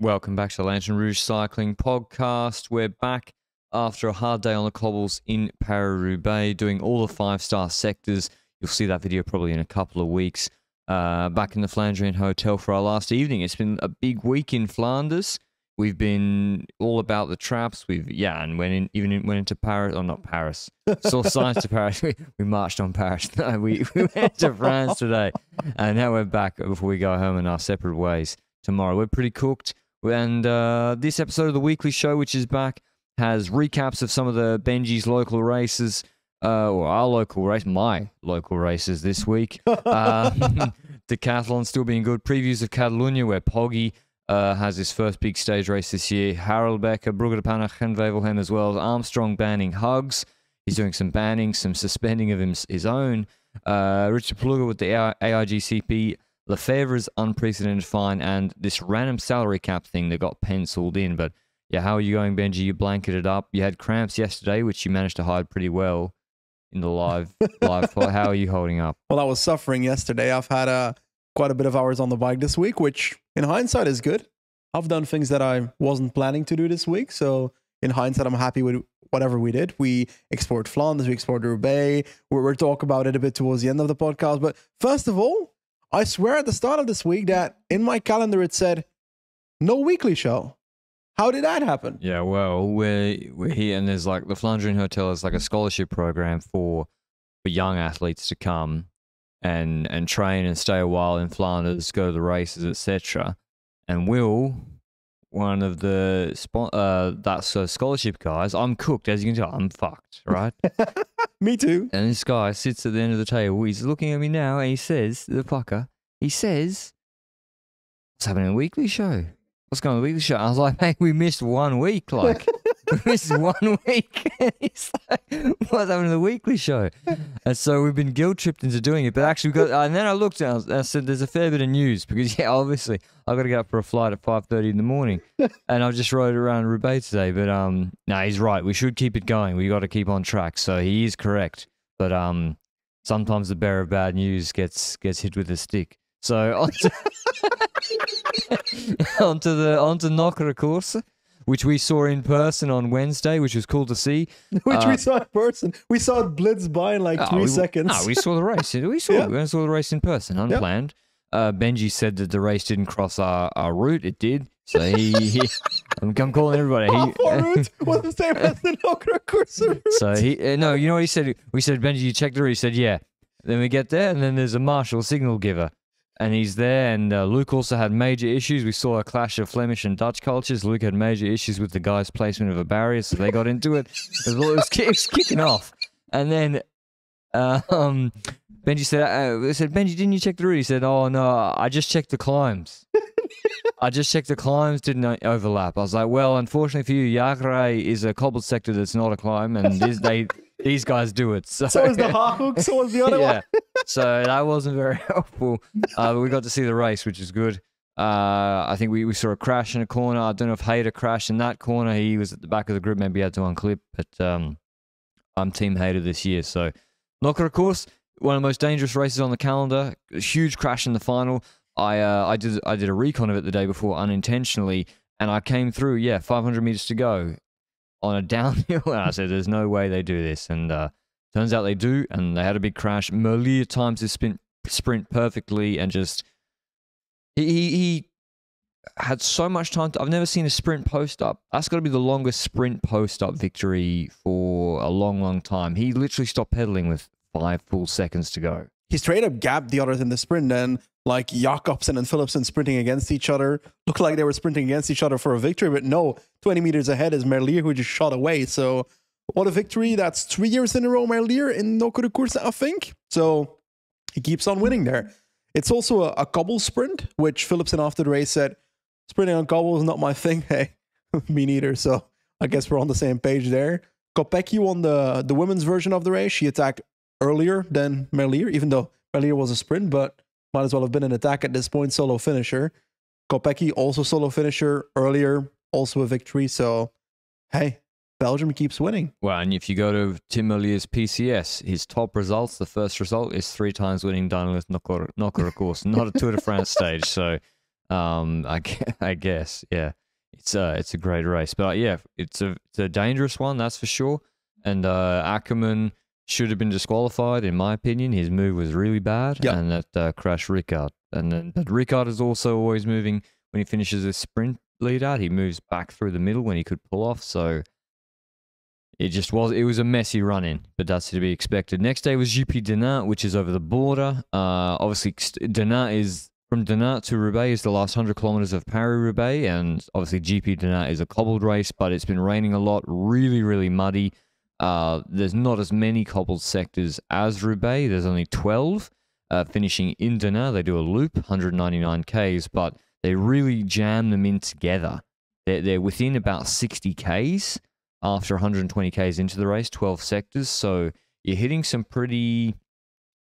Welcome back to the Lanterne Rouge Cycling Podcast. We're back after a hard day on the cobbles in Paris-Roubaix, doing all the five-star sectors. You'll see that video probably in a couple of weeks. Uh, back in the Flandrian Hotel for our last evening. It's been a big week in Flanders. We've been all about the traps. We've yeah, and went in, even in, went into Paris or not Paris. Saw signs to Paris. We, we marched on Paris. No, we, we went to France today, and now we're back before we go home in our separate ways tomorrow. We're pretty cooked. And uh, this episode of the weekly show, which is back, has recaps of some of the Benji's local races, uh, or our local race, my local races this week. uh, Decathlon still being good. Previews of Catalunya, where Poggy uh, has his first big stage race this year. Harelbeke, Brugge de Panne, and Wevelgem as well. Armstrong banning hugs. He's doing some banning, some suspending of him, his own. Uh, Richard Plugge with the AIGCP Lefevere's unprecedented fine and this random salary cap thing that got penciled in. But yeah, how are you going, Benji? You blanketed up. You had cramps yesterday, which you managed to hide pretty well in the live live. How are you holding up? Well, I was suffering yesterday. I've had uh, quite a bit of hours on the bike this week, which in hindsight is good. I've done things that I wasn't planning to do this week, so in hindsight, I'm happy with whatever we did. We explored Flanders, we explored Roubaix. We're, we'll talk about it a bit towards the end of the podcast. But first of all, I swear at the start of this week that in my calendar it said no weekly show. How did that happen? Yeah, well, we're we're here, and there's like the Flandrian Hotel is like a scholarship program for for young athletes to come and and train and stay a while in Flanders, go to the races, etc. And Will, one of the uh that's uh, scholarship guys, I'm cooked as you can tell. I'm fucked, right? Me too. And this guy sits at the end of the table. He's looking at me now, and he says, "The fucker." He says, "What's happening in the weekly show? What's going on in the weekly show?" I was like, "Hey, we missed one week. Like, we missed one week." he's like, "What's happening in the weekly show?" And so we've been guilt tripped into doing it. But actually, we got. And then I looked and I said, "There's a fair bit of news because yeah, obviously I've got to get up for a flight at five thirty in the morning, and I just rode around Roubaix today." But um, no, he's right. We should keep it going. We got to keep on track. So he is correct. But um, sometimes the bearer of bad news gets gets hit with a stick. So onto, onto the onto Nokere Koerse, which we saw in person on Wednesday, which was cool to see. Which uh, we saw in person. We saw it blitz by in like oh, three we, seconds. No, we saw the race. We saw yeah. we saw the race in person, unplanned. Yeah. Uh, Benji said that the race didn't cross our, our route. It did. So he, he I'm, I'm, calling everybody. He, route was the same as the route. So he, uh, no, you know what he said? We said, Benji, you checked the route. He said, yeah. Then we get there, and then there's a marshal signal giver and he's there. And uh, Luke also had major issues. We saw a clash of Flemish and Dutch cultures. Luke had major issues with the guy's placement of a barrier, so they got into it. It was, it was, kicking off, and then uh, um, Benji said, uh, "said Benji, didn't you check the route?" He said, "Oh no, I just checked the climbs." I just checked the climbs didn't overlap. I was like, well, unfortunately for you, Yagre is a cobbled sector that's not a climb, and they these guys do it. So, so is the Haarhoek, so was the other yeah. one. so that wasn't very helpful. Uh, but we got to see the race, which is good. Uh, I think we, we saw a crash in a corner. I don't know if Hayter crashed in that corner. He was at the back of the group. Maybe he had to unclip. But um, I'm Team Hayter this year. So, Nokere, of course, one of the most dangerous races on the calendar. A huge crash in the final. I uh, I did I did a recon of it the day before unintentionally, and I came through. Yeah, 500 meters to go on a downhill. And I said, "There's no way they do this." And uh, turns out they do, and they had a big crash. Merlier times his sprint sprint perfectly, and just he he, had so much time. To, I've never seen a sprint post up. That's got to be the longest sprint post up victory for a long, long time. He literally stopped pedaling with five full seconds to go. He straight up gapped the others in the sprint, and like Jakobsen and Philipsen sprinting against each other. Looked like they were sprinting against each other for a victory, but no, 20 meters ahead is Merlier who just shot away. So what a victory. That's three years in a row, Merlier in Nokere Koerse, I think. So he keeps on winning there. It's also a, a cobble sprint, which Philipsen after the race said, sprinting on cobble is not my thing. Hey, me neither. So I guess we're on the same page there. Kopecky won the, the women's version of the race. She attacked earlier than Merlier, even though Merlier was a sprint, but might as well have been an attack at this point, solo finisher. Kopecky also solo finisher earlier, also a victory. So, hey, Belgium keeps winning. Well, and if you go to Tim Merlier's PCS, his top results, the first result is three times winning Danilith Nokere, Nokere Koerse, not a Tour de France stage. So, Um, I, I guess, yeah, it's a it's a great race, but uh, yeah, it's a it's a dangerous one, that's for sure. And uh, Ackerman should have been disqualified, in my opinion. His move was really bad, Yep. and that uh, crashed Rickaert. And then, but Rickaert is also always moving when he finishes a sprint lead out. He moves back through the middle when he could pull off. So it just was it was a messy run in, but that's to be expected. Next day was GP Denain, which is over the border. Uh, obviously, Denain is from Denain to Roubaix is the last hundred kilometers of Paris Roubaix, and obviously GP Denain is a cobbled race, but it's been raining a lot, really, really muddy. Uh, there's not as many cobbled sectors as Roubaix. There's only 12. Uh, finishing in Denain, they do a loop, 199 k's, but they really jam them in together. They're, they're within about 60 k's after 120 k's into the race, 12 sectors. So you're hitting some pretty.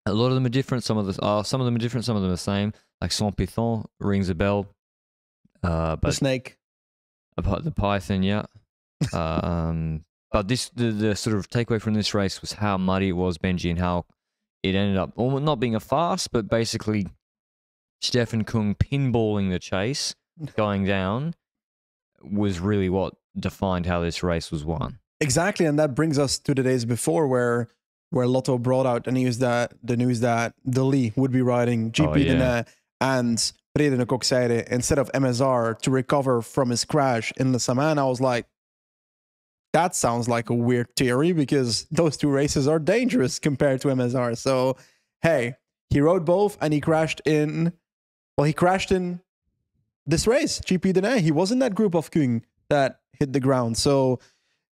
A lot of them are different. Some of the uh, some of them are different. Some of them are the same. Like Saint Python rings a bell. Uh, The snake. apart the Python, yeah. uh, um, but this the, the sort of takeaway from this race was how muddy it was, Benji, and how it ended up almost not being a fast, but basically Stefan Kung pinballing the chase, going down, was really what defined how this race was won. Exactly, and that brings us to the days before where where Lotto brought out the news that the news that De Lie would be riding GP Oh, yeah. Denain and Bredene Koksijde instead of MSR to recover from his crash in the Samyn. I was like, that sounds like a weird theory because those two races are dangerous compared to MSR. So, hey, he rode both and he crashed in. Well, he crashed in this race, GP Denain. He was in that group of Kung that hit the ground. So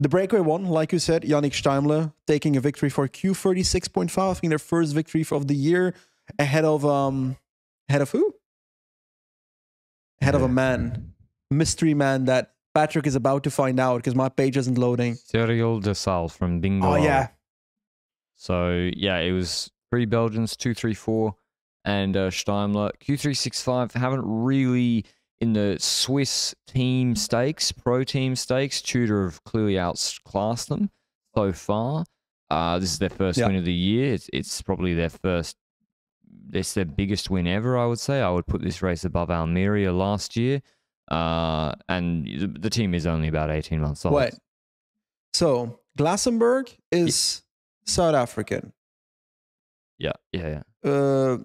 the breakaway won, like you said, Jannik Steimle taking a victory for Q36.5, I think their first victory of the year ahead of um ahead of who? Ahead of a man. Mystery man that Patrick is about to find out because my page isn't loading. Cyril de Salle from Bingo. Oh yeah. So yeah, it was three Belgians, two three four, and uh, Steimler. Q three six five haven't really in the Swiss team stakes, pro team stakes. Tudor have clearly outclassed them so far. Uh, this is their first Yeah. win of the year. It's, it's probably their first. It's their biggest win ever. I would say. I would put this race above Almeria last year. Uh, and the, team is only about eighteen months old. Wait. So Glasenberg is South African. Yeah, yeah, yeah. Uh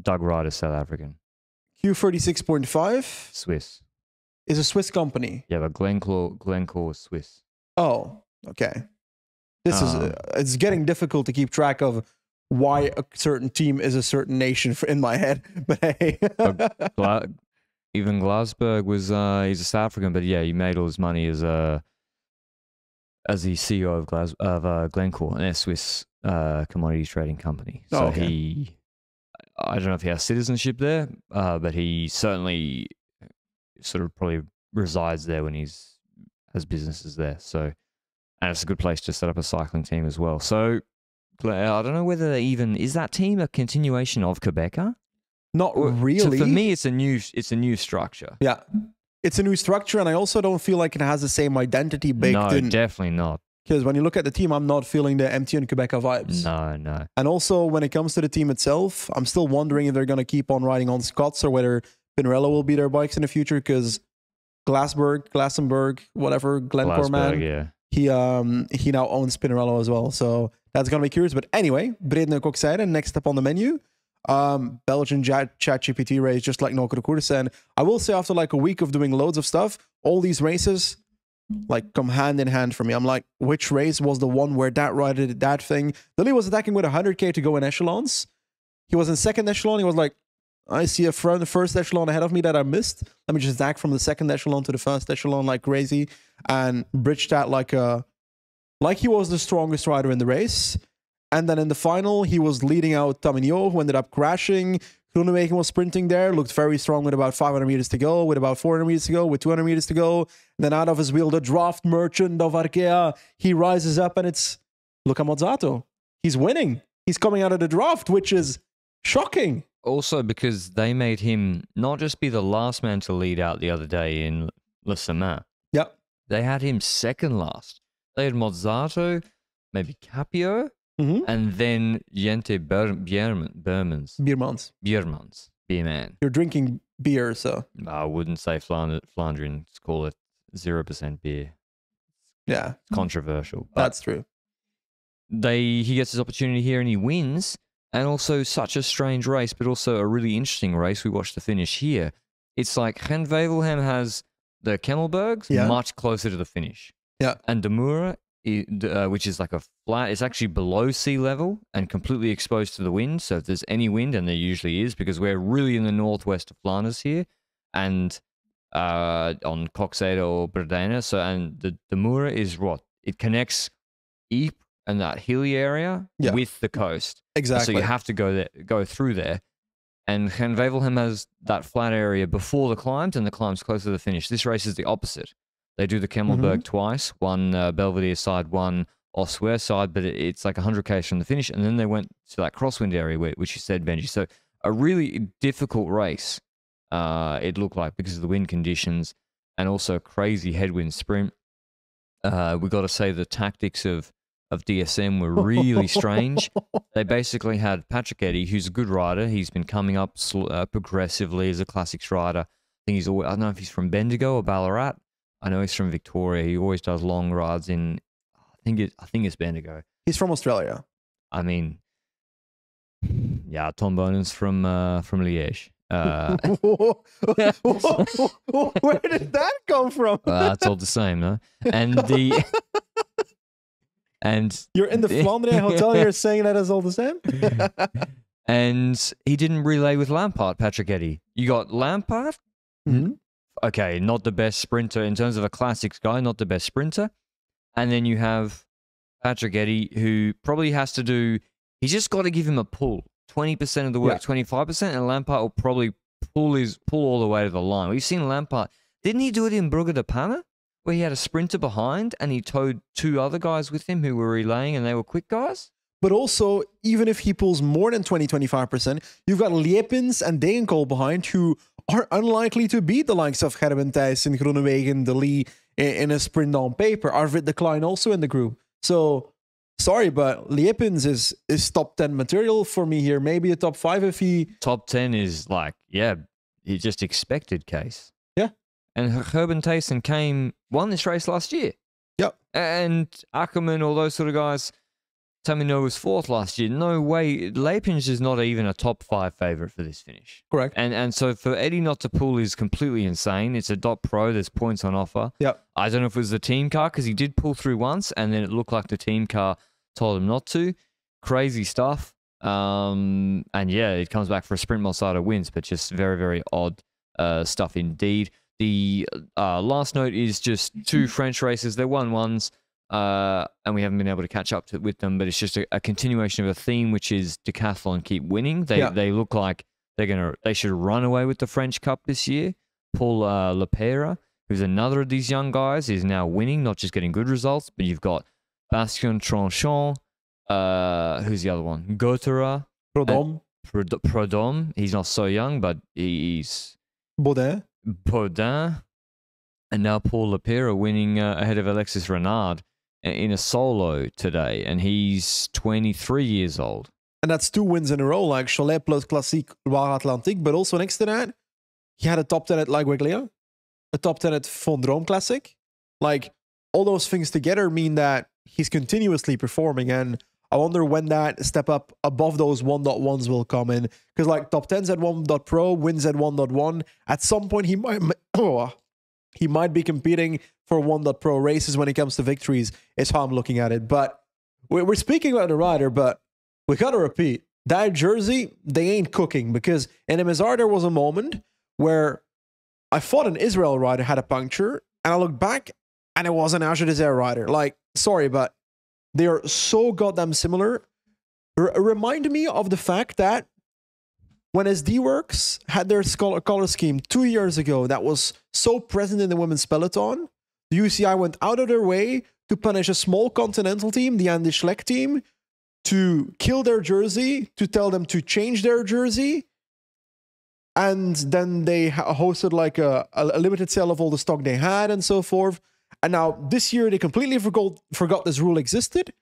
Doug Ryder, South African, Q36.5 Swiss. is a Swiss company. Yeah, but Glencore, Glencore is Swiss. Oh, okay. This is Um, uh, it's getting difficult to keep track of why a certain team is a certain nation for, in my head. But hey, Gla- even Glasberg was uh, he's a South African, but yeah, he made all his money as a as the CEO of Glas of uh, Glencore, an Swiss uh, commodity trading company. So Oh, okay. he, I don't know if he has citizenship there, uh, but he certainly sort of probably resides there when he's has businesses there. So, and it's a good place to set up a cycling team as well. So. I don't know whether they even is that team a continuation of Qhubeka. Not Or- so really. for me, it's a new it's a new structure. yeah, it's a new structure, and I also don't feel like it has the same identity baked no, in. definitely not. Because when you look at the team, I'm not feeling the MT and Qhubeka vibes. No, no. And also, when it comes to the team itself, I'm still wondering if they're going to keep on riding on Scotts or whether Pinarello will be their bikes in the future. Because Glassberg, Glasenberg, whatever, Glencore man, yeah. he um he now owns Pinarello as well. So that's gonna be curious. But anyway, Bredene Koksijde, next up on the menu. Um Belgian chat GPT race, just like Noko de Koersen. I will say after like a week of doing loads of stuff, all these races like come hand in hand for me. I'm like, which race was the one where that rider did that thing? Lily was attacking with 100k to go in echelons. He was in second echelon. He was like, I see a front, first echelon ahead of me that I missed. Let me just attack from the second echelon to the first echelon like crazy and bridge that like a like he was the strongest rider in the race. And then in the final, he was leading out Taminio, who ended up crashing. Groenewegen was sprinting there, looked very strong with about 500 meters to go, with about 400 meters to go, with 200 meters to go. And then out of his wheel, the draft merchant of Arkea, he rises up and it's Luca Mozzato. He's winning. He's coming out of the draft, which is shocking. Also, because they made him not just be the last man to lead out the other day in Le Samyn, Yep. they had him second last. They had Mozzato, maybe Capio, Mm-hmm. and then Jente Ber-. Biermans. Biermans. beer man. You're drinking beer, so I wouldn't say Flanders, Flandrians call it zero percent beer. yeah, It's controversial, but that's true. they he gets his opportunity here and he wins. And also such a strange race, but also a really interesting race. We watched the finish here. It's like Gen Wevelgem has the Kemmelbergs Yeah. much closer to the finish. Yeah. And De Moeren, uh, which is like a flat, it's actually below sea level and completely exposed to the wind. So if there's any wind, and there usually is, because we're really in the northwest of Flanders here, and uh, on Koksijde or Bredene. So and the De Moeren is what it connects Ypres and that hilly area Yeah. with the coast. Exactly. So you have to go there, go through there. And Wevelgem has that flat area before the climbs, and the climbs closer to the finish. This race is the opposite. They do the Kemmelberg Mm-hmm. twice, one uh, Belvedere side, one Ossuer side, but it, it's like 100k from the finish. And then they went to that crosswind area, which you said, Benji. So a really difficult race, uh, it looked like, because of the wind conditions and also a crazy headwind sprint. Uh, we got to say the tactics of of DSM were really strange. They basically had Patrick Eddy, who's a good rider. He's been coming up sl- uh, progressively as a classics rider. I think he's always, I don't know if he's from Bendigo or Ballarat. I know he's from Victoria. He always does long rides in. I think it. I think it's Bendigo. He's from Australia. I mean, yeah, Tom Boonen's from uh, from Liège. Uh, Where did that come from? well, that's all the same, no? And the and You're in the Flandria hotel. You're saying that is all the same. and he didn't relay with Lampaert, Patrick Eddy. You got Lampaert, Mhm. Okay, not the best sprinter in terms of a classics guy, not the best sprinter. And then you have Patrick Eddy, who probably has to do, he's just got to give him a pull 20% of the work, 25%, and Lampaert will probably pull his pull all the way to the line. We've seen Lampaert, didn't he do it in Brugge de Panne? Where he had a sprinter behind and he towed two other guys with him who were relaying and they were quick guys? But also, even if he pulls more than 20, 25%, you've got Liepins and Degenkolb behind who are unlikely to beat the likes of Gerben Thijssen, Groenewegen, De Lie in, in a sprint on paper. Arvid de Kleijn also in the group. So, sorry, but Liepins is, is top 10 material for me here. Maybe a top 5 if he... top 10 is like, yeah, he just expected case. Yeah. And Gerben Thijssen came, won this race last year. Yep. And Ackerman, all those sort of guys. Tamino was fourth last year. No way. Liepins is not even a top five favorite for this finish. Correct. And and so for Eddy not to pull is completely insane. It's a dot pro. There's points on offer. Yep. I don't know if it was the team car because he did pull through once, and then it looked like the team car told him not to. Crazy stuff. Um, and yeah, it comes back for a sprint. Mozzato wins, but just very very odd uh, stuff indeed. The uh, last note is just two French races. They're one ones, uh, and we haven't been able to catch up to, with them. But it's just a, a continuation of a theme, which is decathlon keep winning. They Yeah. they look like they're gonna they should run away with the French Cup this year. Paul uh, Lapeira, who's another of these young guys, is now winning, not just getting good results, but you've got Bastien Tranchant, uh, who's the other one? Gotera, Prodhomme, Prod- Prodhomme. He's not so young, but he's Baudin. Baudin, and now Paul Lapeira winning uh, ahead of Alexis Renard in a solo today, and he's 23 years old. And that's two wins in a row, like Cholet plus Classique Loire Atlantique. But also next to that, he had a top 10 at Laigueglia, a top 10 at Faun-Drôme Classic. Like all those things together mean that he's continuously performing. And I wonder when that step up above those 1.1s will come in. Because like top 10s at 1.pro, wins at 1.1. At some point, he might. Oh, he might be competing for 1.pro races when it comes to victories, is how I'm looking at it. But we- we're speaking about the rider, but we gotta repeat that jersey, they ain't cooking because in MSR there was a moment where I thought an Israel rider had a puncture, and I looked back and it was an Azure rider. Like, sorry, but they are so goddamn similar. R- remind me of the fact that when SD Worx had their color, scheme two years ago, that was so present in the women's peloton, the UCI went out of their way to punish a small continental team, the Andy Schleck team, to kill their jersey, to tell them to change their jersey. And then they hosted like a, a a limited sale of all the stock they had and so forth. And now this year they completely forgot forgot this rule existed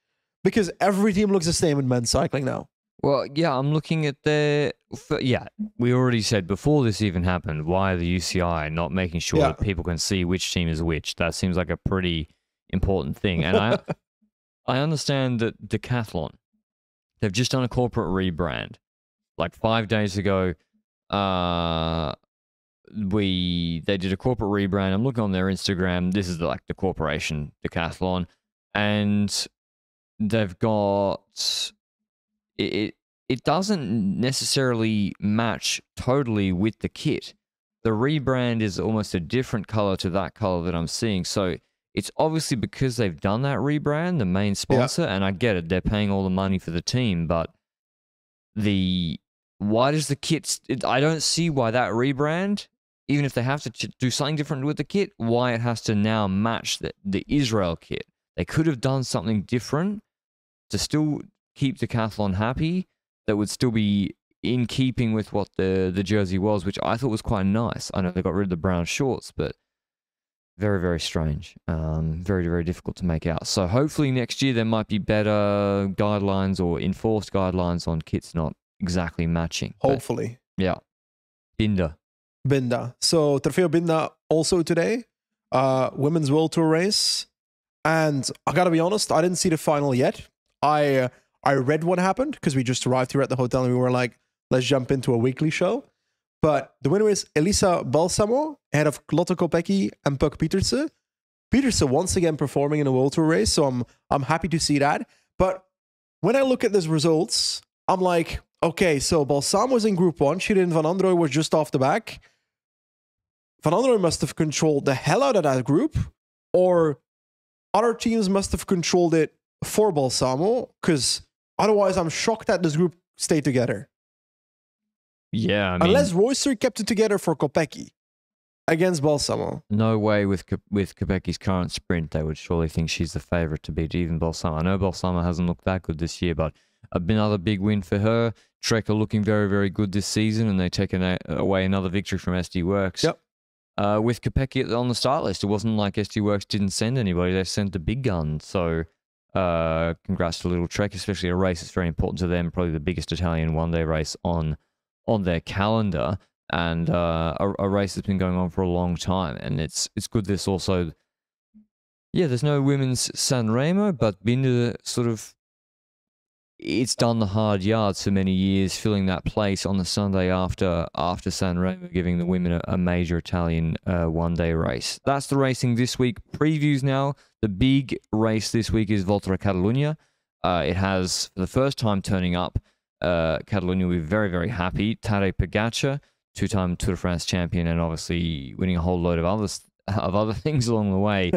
because every team looks the same in men's cycling now. Well, yeah, I'm looking at the. f- Yeah, we already said before this even happened. Why the UCI not making sure Yeah. that people can see which team is which? That seems like a pretty important thing. And I, I understand that Decathlon, they've just done a corporate rebrand. Like five days ago, uh, we they did a corporate rebrand. I'm looking on their Instagram. This is like the corporation Decathlon, and they've got it, it it doesn't necessarily match totally with the kit. The rebrand is almost a different color to that color that I'm seeing. So it's obviously because they've done that rebrand, the main sponsor, and I get it, they're paying all the money for the team, but the why does the kit st- I don't see why that rebrand even if they have to ch- do something different with the kit, why it has to now match the, the Israel kit. They could have done something different to still keep Decathlon happy that would still be in keeping with what the, the jersey was, which I thought was quite nice. I know they got rid of the brown shorts, but very, very strange. Um, very, very difficult to make out. So hopefully next year there might be better guidelines or enforced guidelines on kits not exactly matching. But, Hopefully. yeah. Binder. Binda. So Trofeo Binda also today, uh, women's world tour race, and I gotta be honest, I didn't see the final yet. I uh, I read what happened because we just arrived here at the hotel and we were like, let's jump into a weekly show. But the winner is Elisa Balsamo, ahead of Lotte Kopecky and Puck Pieterse. Pieterse once again performing in a world tour race, so I'm I'm happy to see that. But when I look at these results, I'm like, okay, so Balsamo was in group one, Shirin Van Anrooij was just off the back. Van Anrooij must have controlled the hell out of that group, or other teams must have controlled it for Balsamo, because otherwise I'm shocked that this group stayed together. Yeah, I mean, Unless Royster kept it together for Kopecky against Balsamo. no way with with Kopecky's current sprint, they would surely think she's the favourite to beat even Balsamo. I know Balsamo hasn't looked that good this year, but another big win for her. Trek are looking very, very good this season, and they've taken a- away another victory from SD Worx. Yep. Uh, with Kopecky on the start list, it wasn't like SD Worx didn't send anybody; they sent the big guns. So, uh, congrats to Lidl-Trek, especially a race that's very important to them. Probably the biggest Italian one-day race on on their calendar, and uh, a, a race that's been going on for a long time. And it's it's good. This also, yeah. There's no women's San Remo, but Binda sort of it's done the hard yards for many years, filling that place on the Sunday after after San Remo, giving the women a, a major Italian uh, one day race. That's the racing this week. Previews now. The big race this week is Volta a Catalunya. Uh, it has, for the first time turning up, uh, Catalonia will be very, very happy. Tadej Pogacar, two time Tour de France champion, and obviously winning a whole load of other, of other things along the way.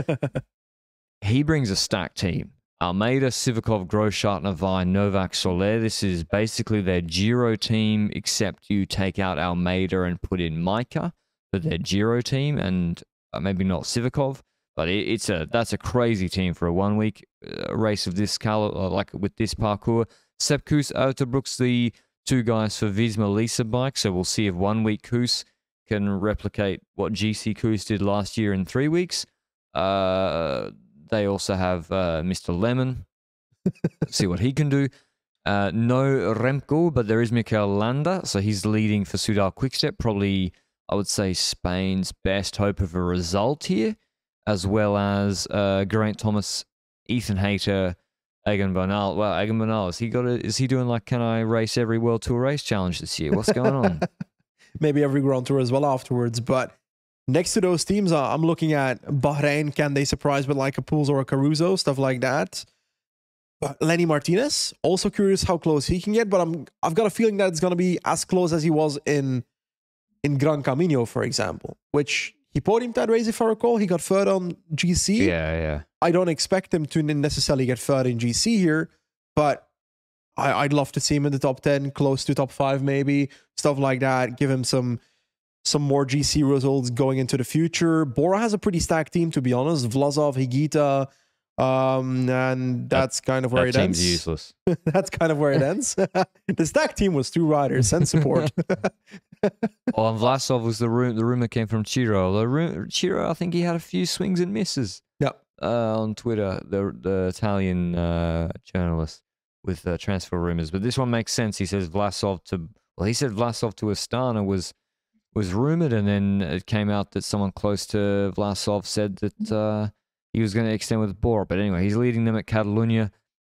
he brings a stacked team. Almeida, Sivakov, Grossschartner, Navai, Novak, Soler. This is basically their Giro team, except you take out Almeida and put in Majka for their Giro team, and uh, maybe not Sivakov. But it, it's a that's a crazy team for a one week uh, race of this cal uh, like with this parkour. Sepp Kuss, Uijtdebroeks, the two guys for Visma Lease a Bike. So we'll see if one week Kuss can replicate what GC Kuss did last year in three weeks. Uh, they also have uh, Mr. Lemon. see what he can do. Uh, no Remco, but there is Mikel Landa. So he's leading for Sudal Quickstep. Probably, I would say, Spain's best hope of a result here, as well as uh, Geraint Thomas, Ethan Hayter, Egan Bernal. Well, Egan Bernal, is he got a, is he doing like can I race every World Tour race challenge this year? What's going on? Maybe every Grand Tour as well afterwards. But next to those teams, uh, I'm looking at Bahrain. Can they surprise with like a Poels or a Caruso, stuff like that? Lenny Martinez, also curious how close he can get. But I'm I've got a feeling that it's gonna be as close as he was in in Gran Camino, for example, which he podiumed that race if I recall. He got third on GC. yeah, yeah. I don't expect him to necessarily get third in GC here, but I, I'd love to see him in the top ten, close to top five, maybe stuff like that. Give him some some more GC results going into the future. Bora has a pretty stacked team, to be honest. Vlasov, Higuita, um, and that's kind of where that it team's ends. useless. that's kind of where it ends. the stack team was two riders and support. Oh, and Vlasov was the room. The rumor came from Ciro. The ru- Ciro, I think he had a few swings and misses. Yep. Uh, on Twitter, the the Italian uh, journalist. with uh, transfer rumors. But this one makes sense. He says Vlasov to well, he said Vlasov to Astana was was rumored, and then it came out that someone close to Vlasov said that uh, he was going to extend with Bor. But anyway, he's leading them at Catalunya.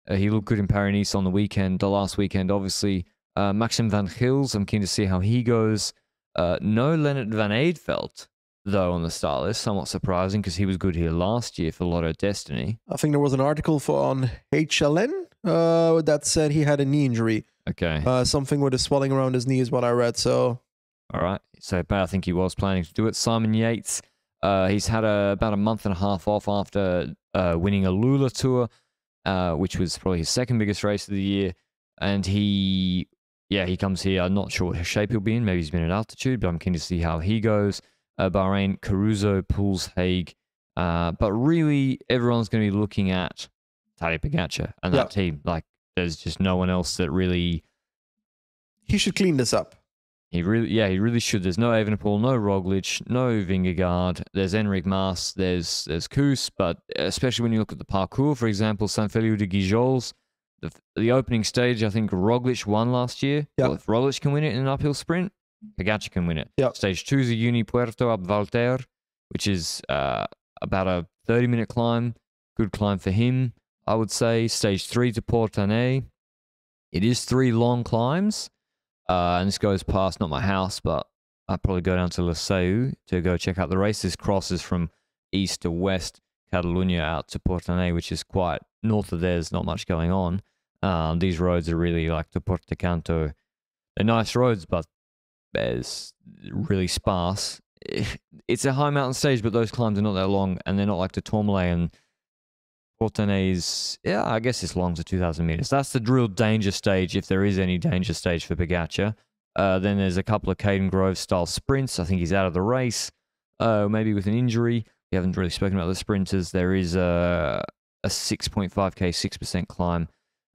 Uh, he looked good in Paris Nice on the weekend, the last weekend, obviously. Uh, Maxim van Gils, I'm keen to see how he goes. Uh, no Lennert van Eetvelt, though, on the star list. Somewhat surprising because he was good here last year for Lotto Dstny. I think there was an article for on HLN uh, that said he had a knee injury. Okay. Uh, something with a swelling around his knee is what I read. So All right. So, but I think he was planning to do it. Simon Yates, uh, he's had a, about a month and a half off after uh, winning a Lula Tour, uh, which was probably his second biggest race of the year. And he, yeah, he comes here. I'm not sure what shape he'll be in. Maybe he's been at altitude, but I'm keen to see how he goes. Uh, Bahrain, Caruso, Poels, Haig. Uh, but really, everyone's going to be looking at Tadej Pogacar and that Yeah. team. Like, there's just no one else that really he should clean this up. he really, yeah, he really should. There's no Evenepoel, no Roglic, no Vingegaard. There's Enric Mas, there's there's Kuss, but especially when you look at the parcours, for example, Sant Feliu de Guíxols, the the opening stage, I think Roglic won last year. Yeah. Well, if Roglic can win it in an uphill sprint, Pogacar can win it. Yeah. Stage two is a Uni Puerto up Vallter, which is uh, about a 30 minute climb. Good climb for him, I would say. Stage three to Port Ainé. It is three long climbs. Uh, and this goes past not my house, but I'll probably go down to La Seu to go check out the race. This crosses from east to west, Catalonia out to Port Ainé, which is quite north of there. There's not much going on. Um, these roads are really like to Porto Canto. They're nice roads, but there's really sparse. It's a high mountain stage, but those climbs are not that long, and they're not like the Tourmalet and Port Ainé is, yeah, I guess it's long to 2,000 meters. That's the real danger stage, if there is any danger stage for Pogacar. Uh, then there's a couple of Kaden Groves style sprints. I think he's out of the race, uh, maybe with an injury. We haven't really spoken about the sprinters. There is a, a 6.5k, 6% climb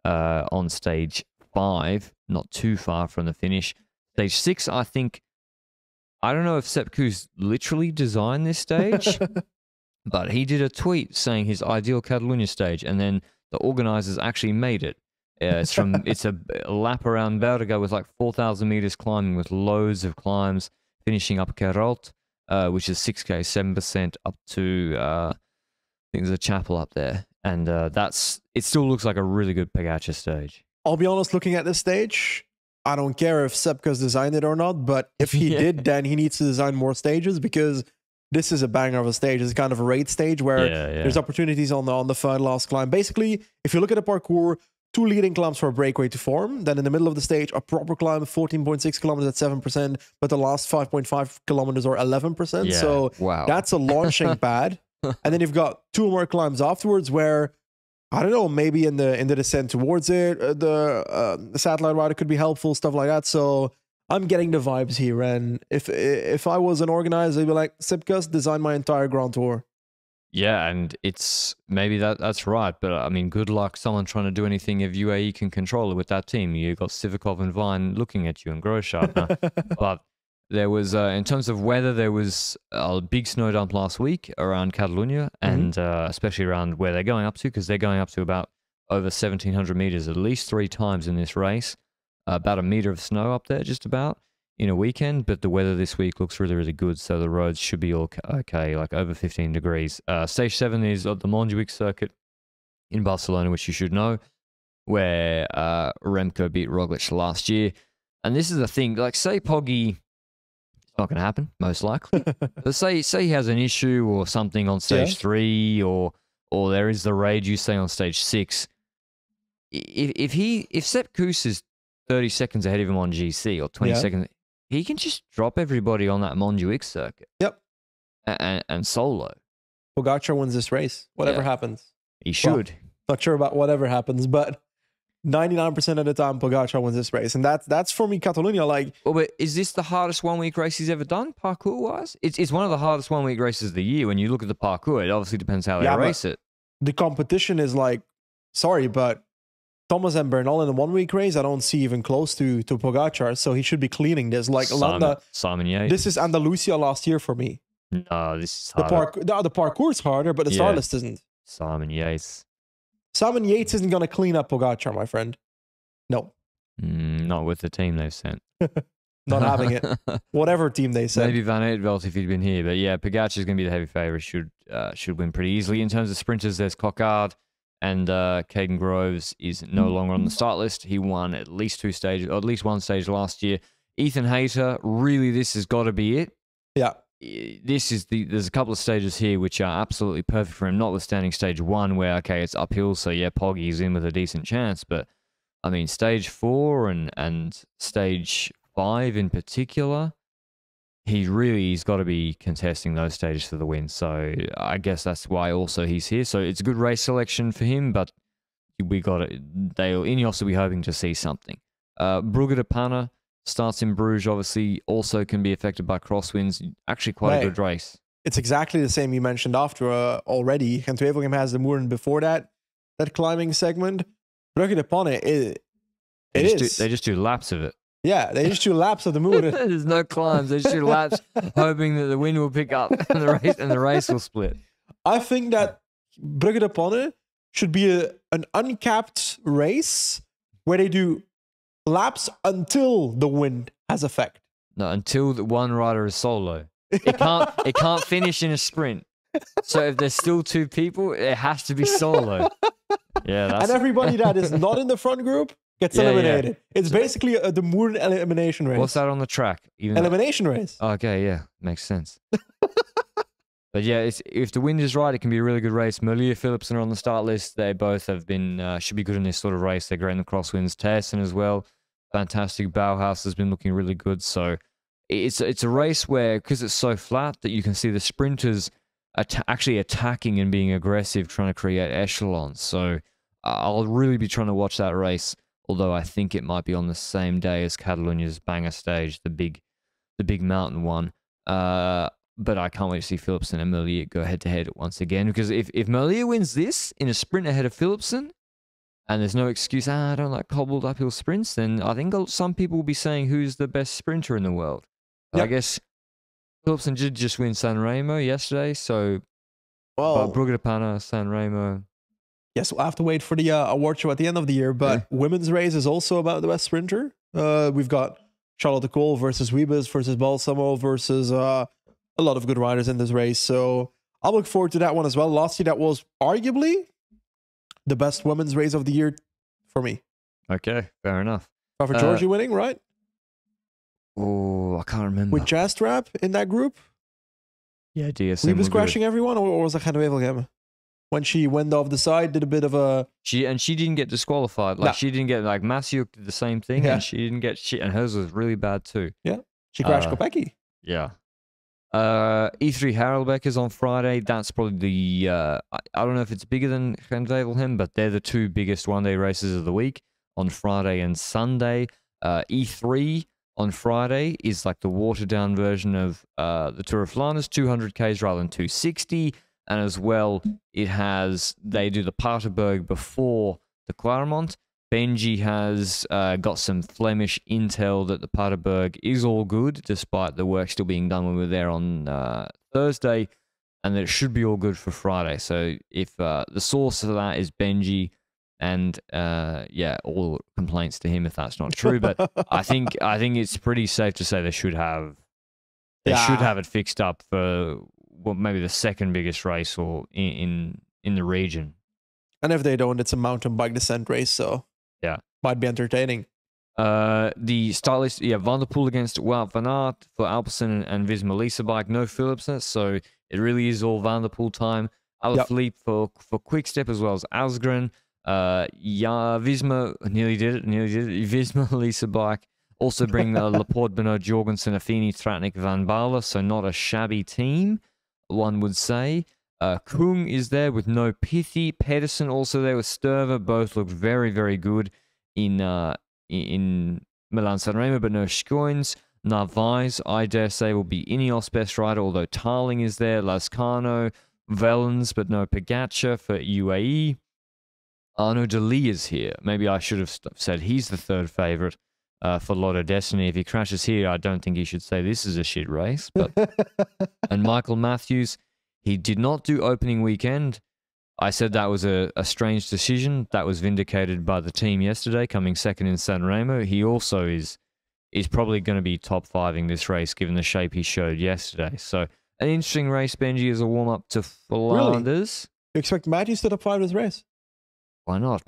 uh, on stage five, not too far from the finish. Stage six, I think, I don't know if Sepp Kuss literally designed this stage, but he did a tweet saying his ideal Catalunya stage, and then the organizers actually made it. Uh, it's from it's a, a lap around Berga with like four thousand meters climbing with loads of climbs, finishing up Queralt, uh, which is six k, seven percent up to uh, I think there's a chapel up there, and uh, that's it. Still looks like a really good Pogacar stage. I'll be honest, looking at this stage, I don't care if Sepp Kuss designed it or not, but if he Yeah. did, then he needs to design more stages because this is a banger of a stage. It's kind of a raid stage where yeah, yeah. there's opportunities on the on the third last climb. Basically, if you look at the parcours, two leading climbs for a breakaway to form. Then in the middle of the stage, a proper climb, 14.6 kilometers at 7%, but the last 5.5 kilometers are 11%. Yeah. So wow, that's a launching pad. And then you've got two more climbs afterwards where I don't know, maybe in the in the descent towards it, uh, the uh, the satellite rider could be helpful, stuff like that. So I'm getting the vibes here, and if if I was an organizer, I'd be like, Sepp Kuss, design my entire Grand Tour. Yeah, and it's maybe that that's right, but I mean, good luck someone trying to do anything if UAE can control it with that team. You got Sivakov and Vine looking at you and Grossschartner. but there was, uh, in terms of weather, there was a big snow dump last week around Catalunya, and uh, especially around where they're going up to, because they're going up to about over 1,700 meters at least three times in this race. Uh, about a meter of snow up there, just about in a weekend. But the weather this week looks really, really good, so the roads should be all okay, like over 15 degrees. Uh, stage seven is at the Montjuic circuit in Barcelona, which you should know, where uh, Remco beat Roglic last year. And this is the thing, like say Poggy, not going to happen, most likely. but say say he has an issue or something on stage Yeah. three, or or there is the raid you say on stage six. If if he if Sepp Kuss is thirty seconds ahead of him on GC or twenty Yeah. seconds, he can just drop everybody on that Montjuic circuit. Yep. And, and solo, Pogacar wins this race, whatever Yeah. happens. he Well, should. Not sure about whatever happens, but 99% of the time, Pogacar wins this race, and that's that's for me, Catalunya. Like Well, but is this the hardest one week race he's ever done, parkour wise? It's, it's one of the hardest one week races of the year. When you look at the parkour, it obviously depends how they Yeah, race it. the competition is like, sorry, but Thomas and Bernal in a one week race, I don't see even close to to Pogacar, so he should be cleaning this. Like Simon, Landa, Simon Yates. this is Andalusia last year for me. no, this is The park, no, the parkour's harder, but the Yeah. start list isn't. Simon Yates. Simon Yates isn't going to clean up Pogacar, my friend. No, Mm, not with the team they've sent. not having it. Whatever team they send. Maybe Van Eetvelt if he'd been here, but yeah, Pogacar is going to be the heavy favourite. Should uh, should win pretty easily. In terms of sprinters, there's Coquard and uh, Kaden Groves is no longer on the start list. He won at least two stages, or at least one stage last year. Ethan Hayter, really, this has got to be it. Yeah. This is the. There's a couple of stages here which are absolutely perfect for him. Notwithstanding stage one, where okay, it's uphill, so yeah, Poggy's in with a decent chance. But I mean, stage four and and stage five in particular, he really he's got to be contesting those stages for the win. So I guess that's why also he's here. So it's a good race selection for him, but we got it. They Ineos will be hoping to see something. Uh, Brugge de Panne starts in Bruges. Obviously, also can be affected by crosswinds. Actually, quite Right. a good race. It's exactly the same you mentioned after uh, already. And Twevelgem has the Moeren before that, that climbing segment. Brugge de Panne, it, They it just, is. do, they just do laps of it. yeah, they just do laps of the Moeren. There's no climbs. They just do laps, hoping that the wind will pick up and the race and the race will split. I think that Brugge de Panne should be a, an uncapped race where they do laps until the wind has effect. No, until the one rider is solo. It can't. it can't finish in a sprint. So if there's still two people, it has to be solo. Yeah, that's and everybody that is not in the front group gets Yeah, yeah. eliminated. It's basically a, the Moon elimination race. what's that on the track? Even Elimination race. Okay, yeah, makes sense. but yeah, it's, if the wind is right, it can be a really good race. Merlier Philipsen are on the start list. They both have been uh, should be good in this sort of race. They're great in the crosswinds. Thijssen as well, fantastic. Bauhaus has been looking really good. So it's it's a race where because it's so flat that you can see the sprinters atta- actually attacking and being aggressive, trying to create echelons. So I'll really be trying to watch that race. Although I think it might be on the same day as Catalonia's banger stage, the big the big mountain one. Uh, but I can't wait to see Philipsen and Merlier go head to head once again. Because if, if Merlier wins this in a sprint ahead of Philipsen, and there's no excuse, ah, I don't like cobbled uphill sprints, then I think some people will be saying who's the best sprinter in the world. But I Yep. guess Philipsen did just win San Remo yesterday, so Well, but Brugge de Panne, San Remo. yes, we'll have to wait for the uh, award show at the end of the year. But women's race is also about the best sprinter. Uh, we've got Charlotte de Gaulle versus Wiebes versus Balsamo versus uh, a lot of good riders in this race. So I'll look forward to that one as well. Last year, that was arguably the best women's race of the year for me. Okay, fair enough. But For Uh, Georgie winning, right? Oh, I can't remember. With Jazz Trap in that group. yeah, DSM. Were was crashing everyone, or, or was it kind of Evelgem? When she went off the side, did a bit of a She and she didn't get disqualified. Like No. she didn't get like Masiuk did the same thing, Yeah. and she didn't get shit, and hers was really bad too. Yeah, she crashed Uh, Kopecky. Yeah. Uh, E3 Harelbeke is on Friday. That's probably the. Uh, I, I don't know if it's bigger than Gent-Wevelgem, but they're the two biggest one-day races of the week on Friday and Sunday. Uh, E3 on Friday is like the watered-down version of uh, the Tour of Flanders, 200 k's rather than 260, and as well it has they do the Paterberg before the Kwaremont. Benji has uh, got some Flemish intel that the Paterberg is all good, despite the work still being done when we were there on uh, Thursday, and that it should be all good for Friday. So if uh, the source of that is Benji, and uh, yeah, all complaints to him if that's not true, but I think I think it's pretty safe to say they should have they should have it fixed up for well, maybe the second biggest race or in in, in the region. And if they don't, it's a mountain bike descent race, so Yeah. might be entertaining. Uh, the start list, yeah, Van der Poel against Wout van Aert for Alpecin and, Visma Lease a Bike, no Philipsen, so it really is all Van der Poel time. Alaphilippe for for Quick Step as well as Asgreen. Uh, yeah, Visma nearly did it, nearly did it. Visma Lease a Bike. Also bring uh, Laporte, Bernard Jorgensen, Affini, Tratnik, Van Baarle, so not a shabby team, one would say. Uh, Kung is there with no Pithy. Pedersen also there with Sturva. Both look very, very good in uh, in- Milan Sanremo, but no Schoins. Narvaez, I dare say, will be Ineos best rider, although Tarling is there. Lascano, Velens, but no Pogacar for UAE. Arno Delis is here. Maybe I should have said he's the third favourite uh, for Lotto Dstny. If he crashes here, I don't think he should say this is a shit race. But and Michael Matthews, he did not do opening weekend. I said that was a, a strange decision. That was vindicated by the team yesterday, coming second in San Remo. He also is is probably going to be top fiving this race, given the shape he showed yesterday. So an interesting race, Benji, as a warm up to Flanders. You expect Matthews to top five this race? Why not?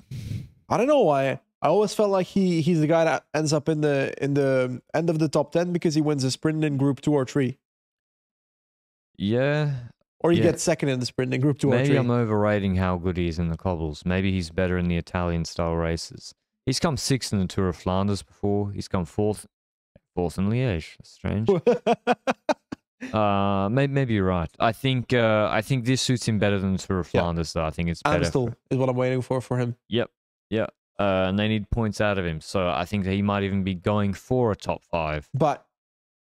I don't know why. I always felt like he he's the guy that ends up in the in the end of the top ten because he wins a sprint in group two or three. Yeah. Or he Yeah. gets second in the sprint in group two Maybe. I'm overrating how good he is in the cobbles. Maybe he's better in the Italian style races. He's come sixth in the Tour of Flanders before. He's come fourth, fourth in Liège. That's strange. Uh, maybe, maybe you're right. I think uh, I think this suits him better than the Tour of. Flanders, though. I think it's better. Amstel is what I'm waiting for for him. Yep, yeah. Uh, and they need points out of him, so I think that he might even be going for a top five. But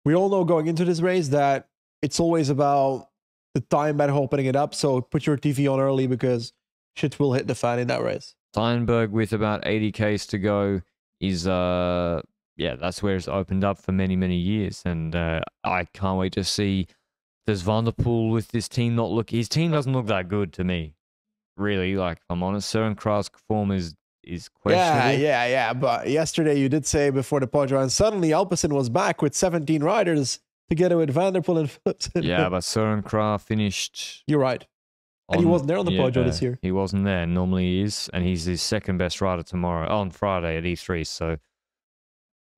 we all know going into this race that it's always about the time battle opening it up. So put your TV on early because shit will hit the fan in that race. Steinberg with about 80 Ks to go is uh yeah, that's where it's opened up for many, many years. And uh, I can't wait to see does Van der Poel with this team not look his team doesn't look that good to me. Really, like if I'm honest, Søren Kragh's form is is questionable. Yeah, yeah, yeah. But yesterday you did say before the pod and suddenly Alpecin was back with 17 riders together with Van der Poel and Philipsen. Yeah, but Søren Kragh's finished You're right. And he wasn't there on the Poggio this year. He wasn't there. Normally he is, and he's his second best rider tomorrow on Friday at E3. So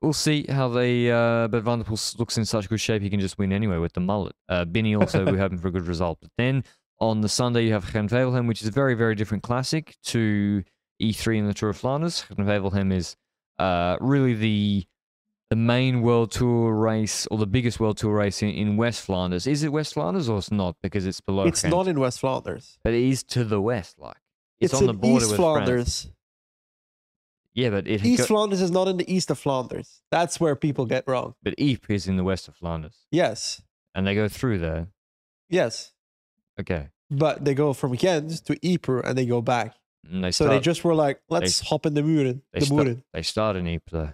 we'll see how they. Uh, but Van der Poel s- looks in such good shape he can just win anyway with the mullet. Uh, Binny also we're hoping for a good result. But then on the Sunday you have Gent Wevelgem, which is a very very different classic to E3 in the Tour of Flanders. Gent Wevelgem is uh, really the the main World Tour race or the biggest World Tour race in, in West Flanders. Is it West Flanders or it's not because it's below? It's Gent? not in West Flanders. But it is to the west, like it's, It's, on the border East with Flanders. France. Yeah, but it East go- Flanders is not in the east of Flanders. That's where people get wrong. but Ypres is in the west of Flanders, Yes. and they go through there. Yes. Okay, But they go from Ghent to Ypres and they go back. and they So start. they just were like, let's hop in the Muren. they, The sta- Muren. they start in Ypres.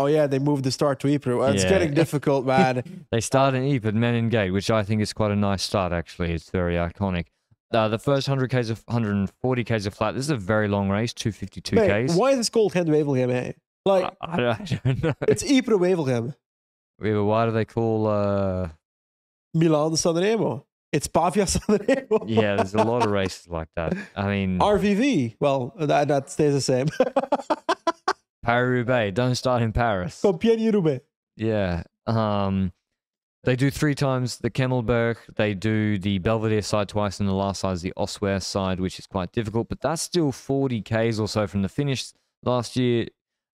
Oh yeah, they moved the start to Ypres. Well, it's Yeah. getting difficult, man. They start in Ypres, Menin Gate, which I think is quite a nice start. Actually, it's very iconic. Uh, the first 100 k's of 140 k's of flat. This is a very long race, 252 Mate, k's. why is this called Gent Wevelgem? eh? Like I, I don't- I don't know. it's Ypres Wevelgem. Yeah, but why do they call? Uh, Milan Sanremo. It's Pavia Sanremo. yeah, there's a lot of races like that. I mean, RVV. Well, that, that stays the same. Paris Roubaix. Don't start in Paris. Compiègne Roubaix. Yeah. Um, they do three times the Kemmelberg. They do the Belvedere side twice, and the last side is the Ossuaire side, which is quite difficult. But that's still 40 k's or so from the finish. Last year,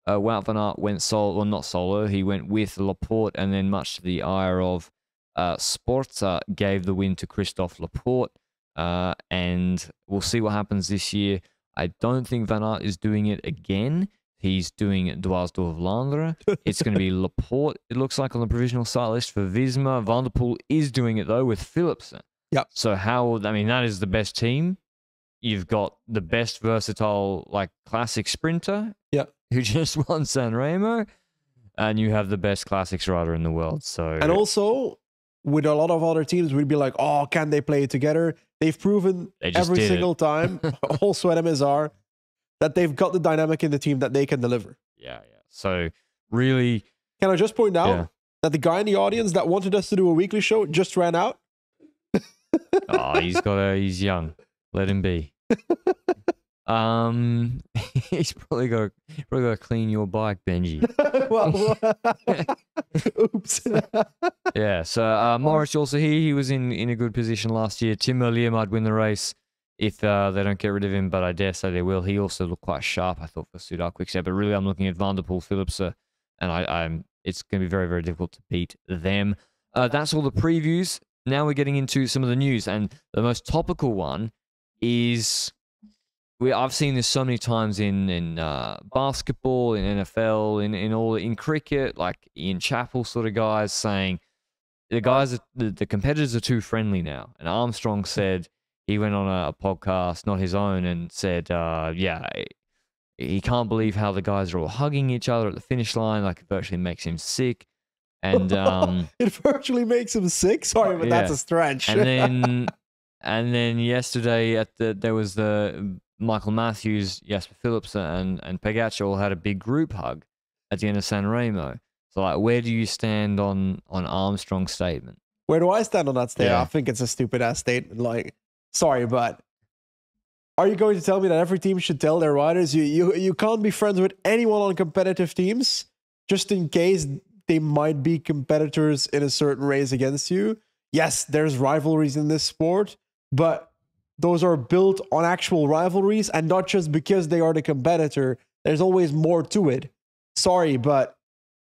uh, Wout van Aert went solo, well, not solo. He went with Laporte, and then much to the ire of uh, Sporza, gave the win to Christophe Laporte. Uh, and we'll see what happens this year. I don't think Van Aert is doing it again. He's doing Dwars door Vlaanderen. It's going to be Laporte, it looks like, on the provisional start list for Visma. Van der Poel is doing it, though, with Philipsen. Yep. So, how, I mean, that is the best team. You've got the best versatile, like, classic sprinter. Yep. Who just won San Remo. And you have the best classics rider in the world. So, And also, with a lot of other teams, we'd be like, oh, can they play together? They've proven They every it. single time, also at MSR, that they've got the dynamic in the team that they can deliver. yeah, yeah. So, really, Can I just point out Yeah. that the guy in the audience that wanted us to do a weekly show just ran out? oh, he's got a, he's young. Let him be. Um, he's probably got probably got to clean your bike, Benji. well, oops. Yeah. So uh, Morris also here. He was in in a good position last year. Tim Merlier might win the race if uh, they don't get rid of him, but I dare say they will. He also looked quite sharp, I thought, for Sudal Quickstep. But really, I'm looking at Van der Poel, Philipsen, uh, and I, I'm. It's going to be very very difficult to beat them. Uh, that's all the previews. Now we're getting into some of the news, and the most topical one is we I've seen this so many times in in uh, basketball, in NFL, in in all in cricket, like Ian Chappell sort of guys saying the guys are, the, the competitors are too friendly now. And Armstrong said he went on a, a podcast, not his own, and said, uh, yeah. He can't believe how the guys are all hugging each other at the finish line, like it virtually makes him sick. And um, it virtually makes him sick. Sorry, but that's a stretch. and then and then yesterday at the there was the Michael Matthews, Jasper Philipsen, and and Pogacar all had a big group hug at the end of San Remo. So like, where do you stand on on Armstrong's statement? Where do I stand on that statement? Yeah. I think it's a stupid ass statement. Like, sorry, but are you going to tell me that every team should tell their riders you you you can't be friends with anyone on competitive teams just in case they might be competitors in a certain race against you? Yes, there's rivalries in this sport, but those are built on actual rivalries and not just because they are the competitor. There's always more to it. Sorry, but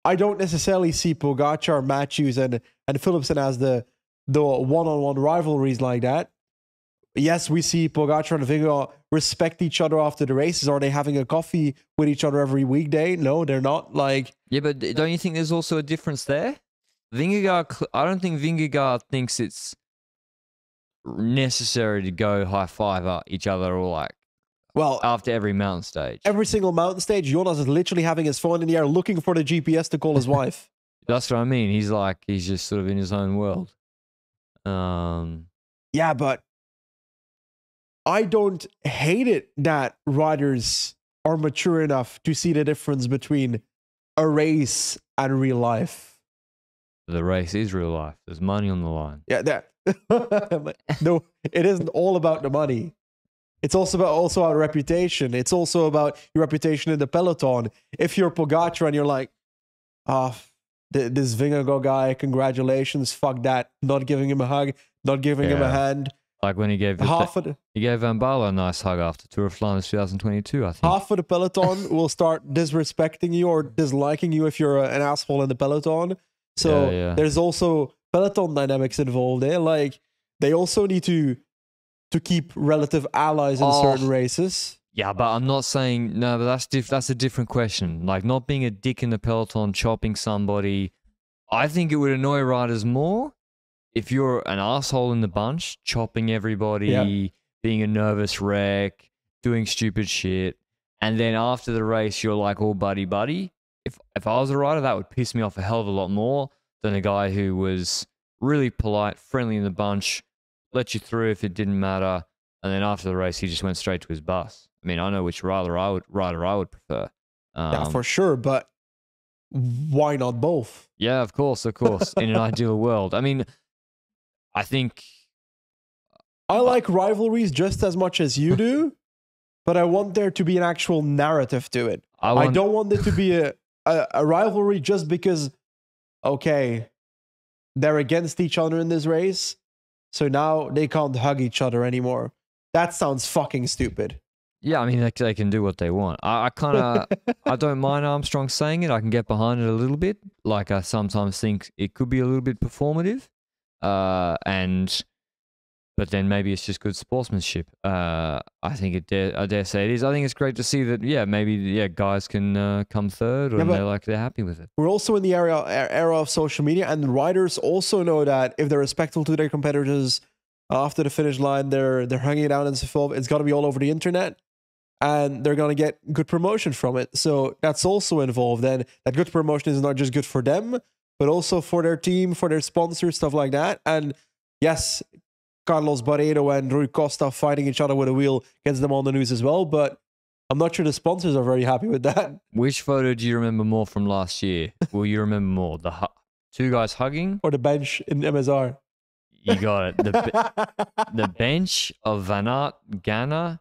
I don't necessarily see Pogacar, Matthews, and and Philipsen as the the one-on-one rivalries like that. Yes, we see Pogacar and Vingegaard respect each other after the races. Are they having a coffee with each other every weekday? No, they're not. Like, Yeah, but don't you think there's also a difference there? Vingegaard, I don't think Vingegaard thinks it's necessary to go high five each other or like well, after every mountain stage. every single mountain stage, Jonas is literally having his phone in the air, looking for the GPS to call his wife. That's what I mean. He's like he's just sort of in his own world. Um, Yeah, but I don't hate it that riders are mature enough to see the difference between a race and real life. the race is real life. There's money on the line. Yeah, that. No, it isn't all about the money. It's also about also our reputation. It's also about your reputation in the peloton. If you're Pogacar and you're like, ah, th- this Vingegaard guy, congratulations, fuck that, not giving him a hug, not giving him a hand. Like when he gave Half of the, he gave Van Baarle a nice hug after Tour of Flanders 2022. I think. half of the peloton will start disrespecting you or disliking you if you're a, an asshole in the peloton. So Yeah, yeah. there's also peloton dynamics involved there. Like they also need to to keep relative allies in Oh. certain races. Yeah, but I'm not saying no. But that's diff- that's a different question. Like not being a dick in the peloton, chopping somebody. I think it would annoy riders more if you're an asshole in the bunch, chopping everybody, being a nervous wreck, doing stupid shit, and then after the race you're like all buddy buddy. If if I was a rider, that would piss me off a hell of a lot more than a guy who was really polite, friendly in the bunch, let you through if it didn't matter, and then after the race he just went straight to his bus. I mean, I know which rider I would rider I would prefer. Um, yeah, for sure, but why not both? yeah, of course, of course. in an ideal world, I mean, I think I uh, like rivalries just as much as you do, but I want there to be an actual narrative to it. I, I don't want it to be a, a, a rivalry just because, okay, they're against each other in this race. So now they can't hug each other anymore. That sounds fucking stupid. Yeah, I mean, they, they can do what they want. I, I kind of, I don't mind Armstrong saying it. I can get behind it a little bit. Like I sometimes think it could be a little bit performative, uh, and but then maybe it's just good sportsmanship. Uh, I think it. Dare, I dare say it is. I think it's great to see that. Yeah, maybe yeah, guys can uh, come third, or Yeah, they're like they're happy with it. We're also in the era era of social media, and riders also know that if they're respectful to their competitors after the finish line, they're they're hanging it out and so forth. It's got to be all over the internet, and they're gonna get good promotion from it. So that's also involved. And that good promotion is not just good for them, but also for their team, for their sponsors, stuff like that. And yes, Carlos Barredo and Rui Costa fighting each other with a wheel gets them on the news as well. But I'm not sure the sponsors are very happy with that. Which photo do you remember more from last year? Will you remember more? The hu- two guys hugging. Or the bench in MSR. You got it. The be- the bench of Van Aert, Ganna,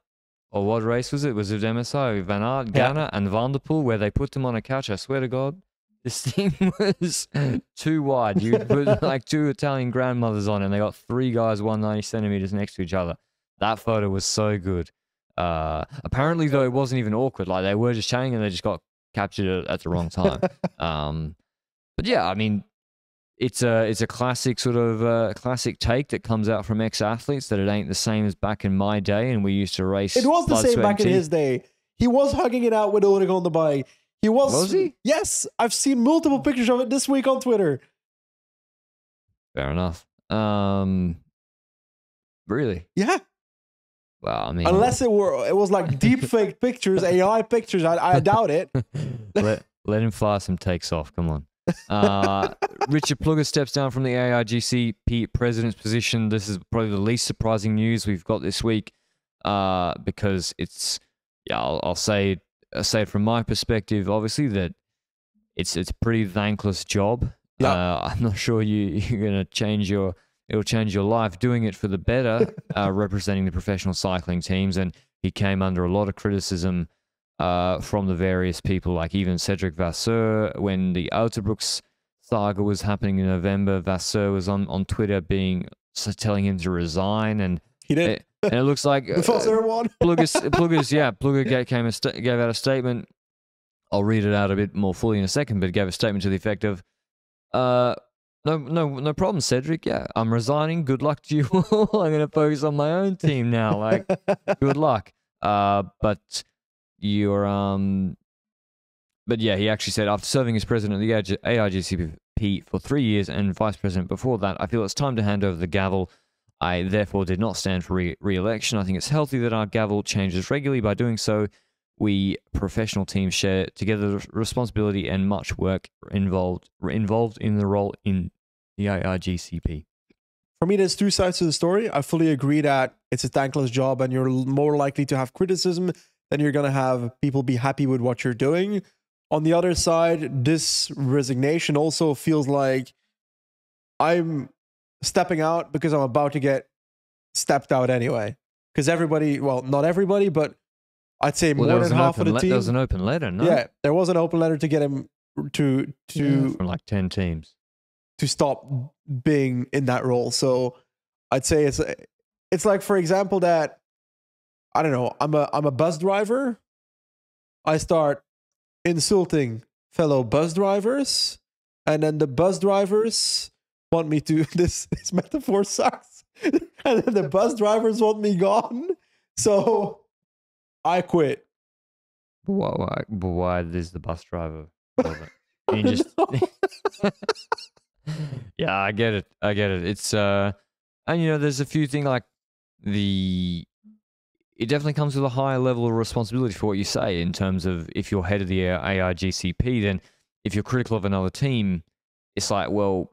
or what race was it? Was it MSO? Van Aert, Yeah. Ganna, and Van der Poel, where they put them on a couch. I swear to God, this thing was too wide. You put like two Italian grandmothers on, and they got three guys 190 centimeters next to each other. That photo was so good. Uh, apparently, though, it wasn't even awkward. Like they were just chatting, and they just got captured at, the wrong time. um, but yeah, I mean, it's a it's a classic sort of uh, classic take that comes out from ex athletes that it ain't the same as back in my day, and we used to race. It was the same back in his day. He was hugging it out with Ullrich on the bike. He was. Was he? Yes, I've seen multiple pictures of it this week on Twitter. Fair enough. Um, really? Yeah, Well, I mean, unless it were, it was like deep fake pictures, AI pictures. I, I doubt it. let let him fly some takes off. Come on. Uh, Richard Plugge steps down from the AIGCP president's position. This is probably the least surprising news we've got this week uh, because it's, yeah, I'll, I'll say I'll say it from my perspective, obviously, that it's it's a pretty thankless job. Yeah. Uh, I'm not sure you, you're going to change your, it'll change your life doing it for the better, uh, representing the professional cycling teams. And he came under a lot of criticism uh, from the various people, like even Cedric Vasseur, when the Uijtdebroeks saga was happening in November. Vasseur was on, on Twitter being so telling him to resign, and He did. it, and it looks like the one. Pluggers, Pluggers, yeah, Plugge came a sta- gave out a statement. I'll read it out a bit more fully in a second, but gave a statement to the effect of, uh, no, no, no problem, Cedric. Yeah, I'm resigning. Good luck to you all. I'm going to focus on my own team now. Like, good luck. Uh, but you're um, but yeah, he actually said after serving as president of the AIGCP for three years and vice president before that, I feel it's time to hand over the gavel. I therefore did not stand for re- re-election. I think it's healthy that our gavel changes regularly. By doing so, we professional teams share together the responsibility and much work involved involved in the role in the AIGCP. For me, there's two sides to the story. I fully agree that it's a thankless job and you're more likely to have criticism than you're going to have people be happy with what you're doing. On the other side, this resignation also feels like I'm stepping out because I'm about to get stepped out anyway. Because everybody, well, not everybody, but I'd say Well, more than half of the le- team. there was an open letter, no? Yeah, there was an open letter to get him to to from like ten teams. to stop being in that role. So I'd say it's it's like for example that I don't know, I'm a I'm a bus driver. I start insulting fellow bus drivers and then the bus drivers want me to this this metaphor sucks. and then the bus drivers want me gone. So I quit. But why, why, but why is the bus driver? you just yeah, I get it. I get it. It's uh, and you know, there's a few things like the. It definitely comes with a higher level of responsibility for what you say in terms of if you're head of the AIGCP, then if you're critical of another team, it's like, well,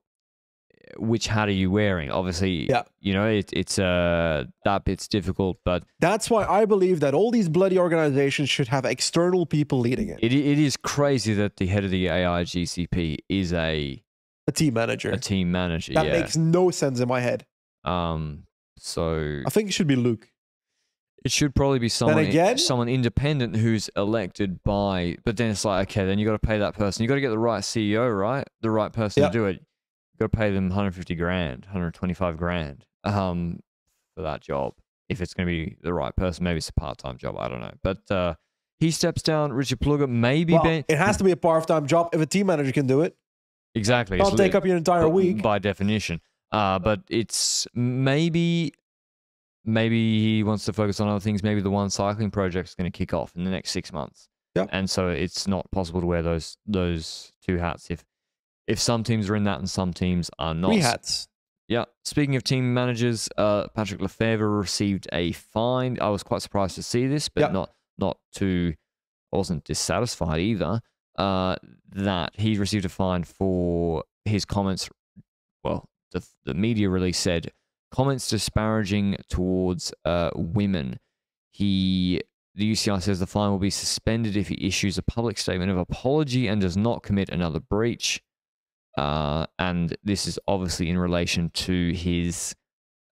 which hat are you wearing? Obviously, Yeah. you know, it, it's uh that bit's difficult, but That's why I believe that all these bloody organizations should have external people leading it. it it is crazy that the head of the AIGCP is a A team manager. a team manager. that yeah. makes no sense in my head. um. So I think it should be Luke. it should probably be someone again- someone independent who's elected by. But then it's like, okay, then you got to pay that person. You got to get the right CEO, right? The right person Yep. to do it. Got to pay them 150 grand, 125 grand, um, for that job. If it's going to be the right person, maybe it's a part time job. I don't know. But uh, he steps down. Richard Plugge, maybe Well, Ben. it has to be a part-time job if a team manager can do it. exactly. Don't take up your entire week. by definition. Uh, but it's maybe maybe he wants to focus on other things. Maybe the one cycling project is going to kick off in the next six months. Yep. And so it's not possible to wear those those two hats if if some teams are in that and some teams are not. Three hats. Yeah. Speaking of team managers, uh, Patrick Lefevere received a fine. I was quite surprised to see this, but Yep. not not too. I wasn't dissatisfied either. Uh, that he received a fine for his comments. Well, the the media release said comments disparaging towards uh, women. He the UCI says the fine will be suspended if he issues a public statement of apology and does not commit another breach. Uh, and this is obviously in relation to his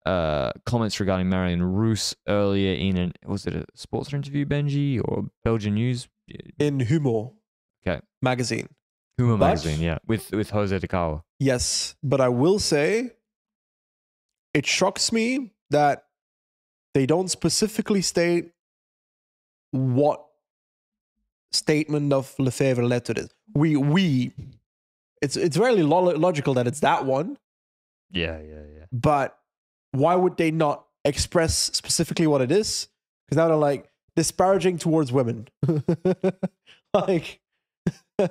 uh, comments regarding Marion Rousse earlier in an was it a sports interview, Benji, or Belgian News? in Humo. Okay. Magazine. But- magazine, yeah, with with Jose de Takawa. Yes, but I will say it shocks me that they don't specifically state what statement of Lefevere led to this. We we it's it's very lo- logical that it's that one, Yeah, yeah, yeah. but why would they not express specifically what it is? Because now they're like disparaging towards women. like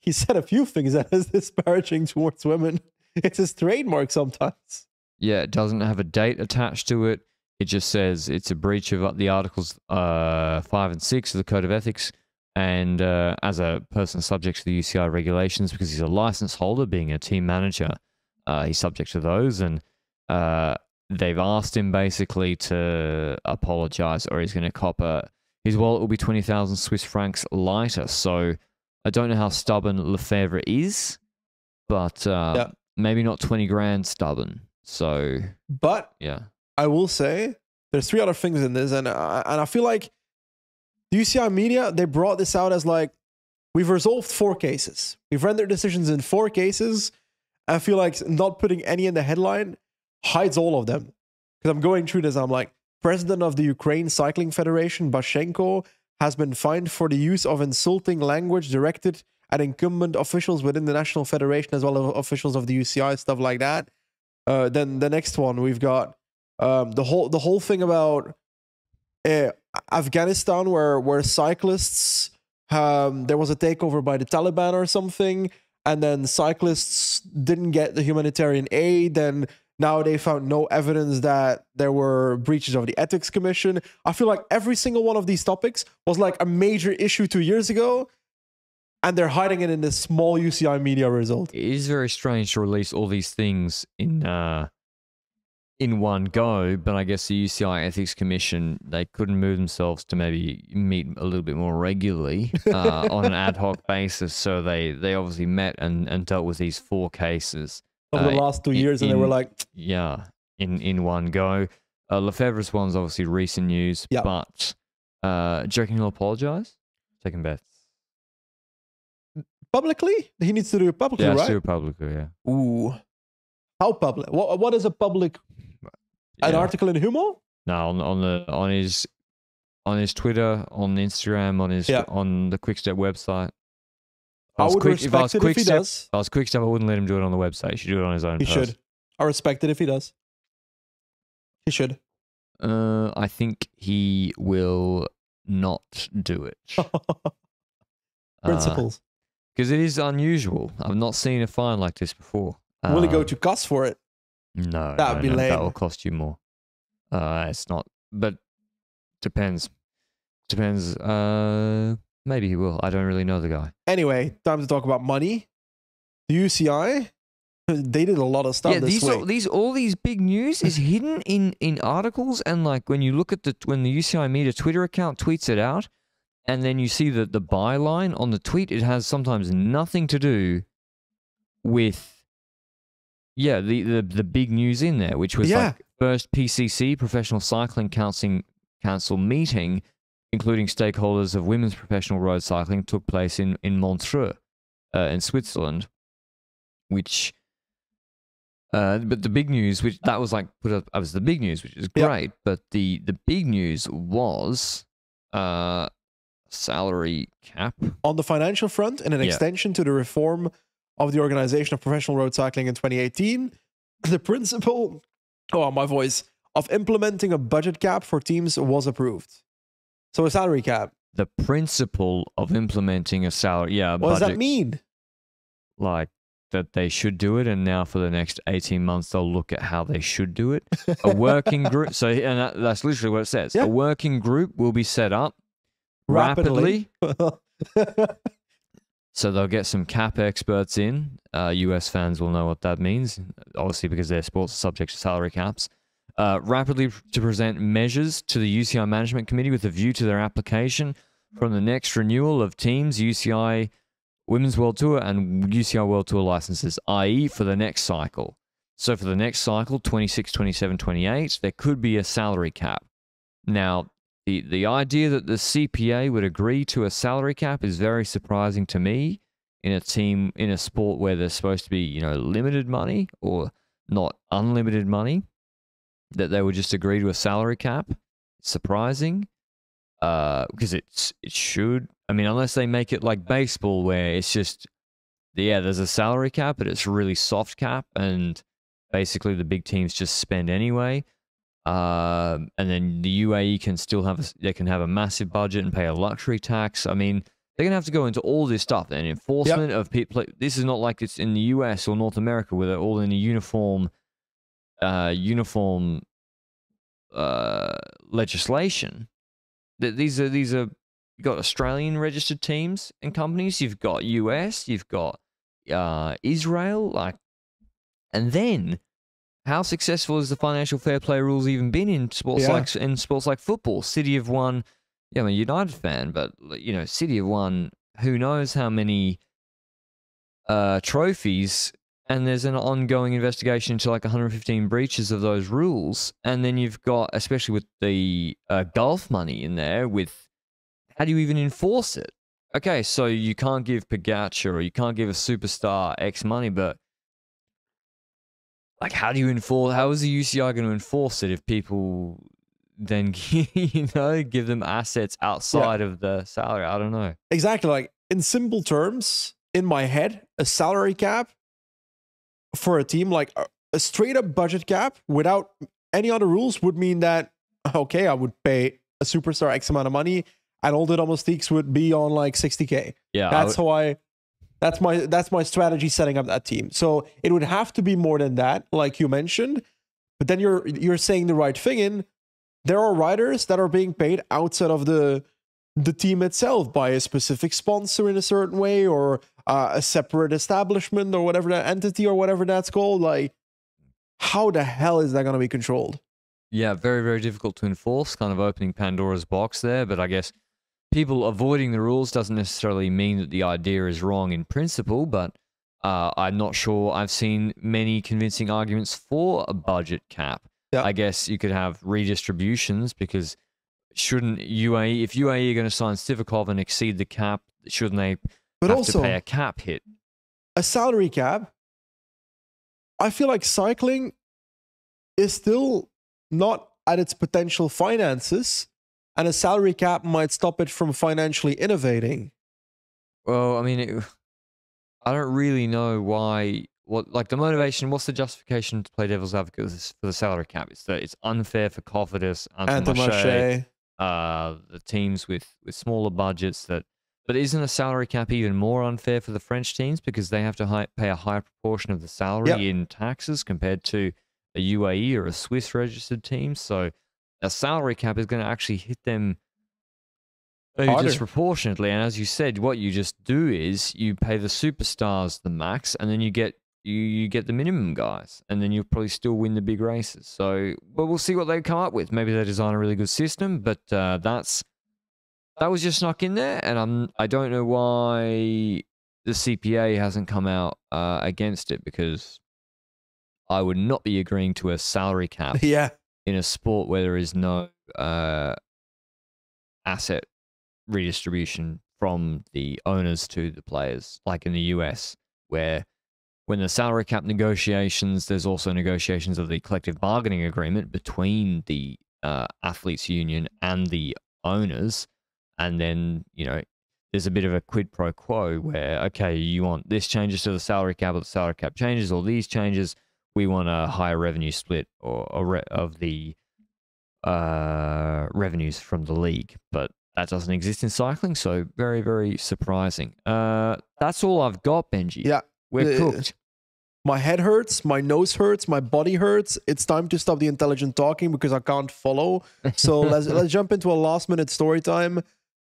he said a few things that is disparaging towards women. It's his trademark sometimes. Yeah, it doesn't have a date attached to it. It just says it's a breach of the articles uh, five and six of the Code of Ethics, And uh, as a person subject to the UCI regulations, because he's a license holder, being a team manager, uh, he's subject to those. And uh, they've asked him basically to apologize or he's going to cop a. His wallet will be 20,000 Swiss francs lighter. So I don't know how stubborn Lefevere is, but uh, Yeah. maybe not 20 grand stubborn. So, But yeah. I will say there's three other things in this, and I, and I feel like UCI media they brought this out as like we've resolved four cases, we've rendered decisions in four cases. I feel like not putting any in the headline hides all of them because I'm going through this. I'm like, president of the Ukraine Cycling Federation Bashenko has been fined for the use of insulting language directed at incumbent officials within the national federation as well as officials of the UCI, stuff like that. Uh, then the next one we've got um, the whole the whole thing about uh, Afghanistan, where where cyclists um, there was a takeover by the Taliban or something, and then cyclists didn't get the humanitarian aid, and now they found no evidence that there were breaches of the ethics commission. I feel like every single one of these topics was like a major issue two years ago, and they're hiding it in this small UCI media result. It is very strange to release all these things in uh, in one go, but I guess the UCI Ethics Commission they couldn't move themselves to maybe meet a little bit more regularly uh, on an ad hoc basis. So they they obviously met and, and dealt with these four cases. Over the Uh, last two in- years, and they were like, Yeah, in in one go. Uh, Lefevere's one's obviously recent news, Yeah. but uh, do you reckon he'll apologize? Taking bets. publicly? He needs to do it publicly, Yeah, right? still publicly, yeah. Ooh. How public? What, what is a public? An Yeah. article in Humo? No, on on the on his on his Twitter, on Instagram, on his Yeah. on the Quickstep website. If I was would quick, if I was respect it if he Quickstep, does. if I was Quickstep, I wouldn't let him do it on the website. He should do it on his own. He post. should. I respect it if he does. He should. Uh, I think he will not do it. Principles. because it is unusual. I've not seen a fine like this before. Will he go Uh, to CAS for it? No, That'd no, be no, That lame. will cost you more. Uh, it's not, but depends. Depends. Uh, maybe he will. I don't really know the guy. Anyway, time to talk about money. The UCI, they did a lot of stuff yeah, this these week. all, these all these big news is hidden in in articles, and like when you look at the when the UCI media Twitter account tweets it out, and then you see the the byline on the tweet, it has sometimes nothing to do with yeah the the, the big news in there, which was Yeah. like first PCC Professional Cycling Council Council meeting, including stakeholders of women's professional road cycling, took place in in Montreux, uh, in Switzerland, which. Uh, but the big news, which that was like put up, that was the big news, which is great. But the the big news was uh salary cap. on the financial front and an Yeah. extension to the reform of the organization of professional road cycling in 2018 the principle oh my voice of implementing a budget cap for teams was approved so a salary cap The principle of implementing a salary, yeah, what does that mean like that they should do it, and now for the next eighteen months they'll look at how they should do it. A working group. So, and that, that's literally what it says. Yeah. A working group will be set up rapidly. So they'll get some cap experts in. Uh, US fans will know what that means, obviously because their sports are subject to salary caps. Uh, rapidly to present measures to the UCI Management Committee with a view to their application from the next renewal of teams, UCI Women's World Tour and UCI World Tour licenses, i.e., for the next cycle. So for the next cycle, 26, 27, 28, there could be a salary cap. Now, the, the idea that the CPA would agree to a salary cap is very surprising to me in a team, in a sport where there's supposed to be, you know, limited money or not unlimited money, that they would just agree to a salary cap. Surprising. Uh, because it's it should. I mean, unless they make it like baseball, where it's just yeah, there's a salary cap, but it's really soft cap, and basically the big teams just spend anyway. Um, and then the UAE can still have a, they can have a massive budget and pay a luxury tax. I mean, they're gonna have to go into all this stuff and enforcement of people. This is not like it's in the US or North America where they're all in a uniform, uh, uniform, uh, legislation. Th- These are these are you've got Australian registered teams and companies, you've got US, you've got uh, Israel, like, and then how successful has the financial fair play rules even been in sports Yeah. like in sports like football? City have won. Yeah, I'm a United fan, but you know, City have won. Who knows how many uh, trophies? And there's an ongoing investigation into like 115 breaches of those rules. And then you've got, especially with the uh, golf money in there, with how do you even enforce it? Okay, so you can't give Pogacar or you can't give a superstar X money, but like, how do you enforce? How is the UCI going to enforce it if people then, you know, give them assets outside of the salary? I don't know. Exactly. Like in simple terms, in my head, a salary cap for a team, like a, straight up budget cap without any other rules, would mean that okay, I would pay a superstar X amount of money, and all the domestiques would be on like 60k. Yeah, I That's would- how I. That's my that's my strategy setting up that team. So it would have to be more than that, like you mentioned. But then you're you're saying the right thing. In there are riders that are being paid outside of the the team itself by a specific sponsor in a certain way, or uh, a separate establishment, or whatever that entity or whatever that's called. Like, how the hell is that going to be controlled? Yeah, very, very difficult to enforce, kind of opening Pandora's box there. But I guess people avoiding the rules doesn't necessarily mean that the idea is wrong in principle. But uh, I'm not sure I've seen many convincing arguments for a budget cap. Yeah. I guess you could have redistributions because shouldn't UAE, if UAE are going to sign Sivakov and exceed the cap, shouldn't they But have also, to pay a cap hit? a salary cap, I feel like cycling is still not at its potential finances, and a salary cap might stop it from financially innovating. Well, I mean, it, I don't really know why. What like the motivation? What's the justification to play devil's advocate for the salary cap? It's that it's unfair for Cofidis, Intermarché. uh, the teams with with smaller budgets. That, but isn't a salary cap even more unfair for the French teams because they have to hi- pay a higher proportion of the salary Yep. in taxes compared to a UAE or a Swiss registered team? So a salary cap is going to actually hit them Harder. disproportionately. And as you said, what you just do is you pay the superstars the max, and then you get you you get the minimum guys, and then you'll probably still win the big races. So, but we'll see what they come up with. Maybe they design a really good system, but uh, that's that was just snuck in there, and I'm I don't know why the CPA hasn't come out uh, against it because I would not be agreeing to a salary cap yeah, in a sport where there is no uh, asset redistribution from the owners to the players, like in the US, where when the salary cap negotiations, there's also negotiations of the collective bargaining agreement between the uh, athletes union and the owners, and then you know there's a bit of a quid pro quo where okay, you want this changes to the salary cap, or the salary cap changes, or these changes. We want a higher revenue split or, or re- of the uh, revenues from the league, but that doesn't exist in cycling. So very, very surprising. Uh, that's all I've got, Benji. Yeah. we're Uh, cooked. my head hurts, my nose hurts, my body hurts. It's time to stop the intelligent talking because I can't follow. So let's let's jump into a last minute story time.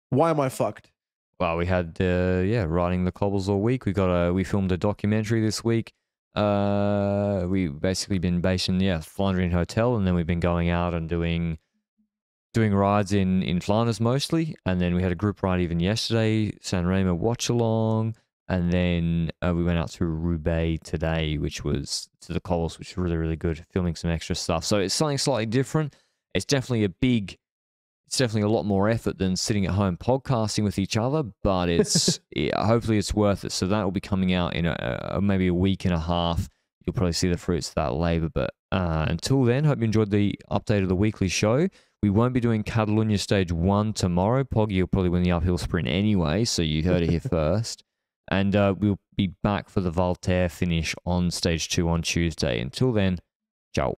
Why am I fucked? Well, we had uh, yeah, riding the cobbles all week. We got a we filmed a documentary this week. Uh, we basically been based in yeah Flandrian Hotel, and then we've been going out and doing doing rides in in Flanders mostly, and then we had a group ride even yesterday, San Remo watch along, and then uh, we went out to Roubaix today, which was to the cobbles, which was really really good, filming some extra stuff. So it's something slightly different. It's definitely a big it's definitely a lot more effort than sitting at home podcasting with each other, but it's yeah, hopefully it's worth it. So that will be coming out in a, a, maybe a week and a half. You'll probably see the fruits of that labor. But uh, until then, hope you enjoyed the update of the weekly show. We won't be doing Catalunya Stage 1 tomorrow. Poggy will probably win the uphill sprint anyway, so you heard it here first. And uh, we'll be back for the Vallter finish on Stage 2 on Tuesday. Until then, ciao.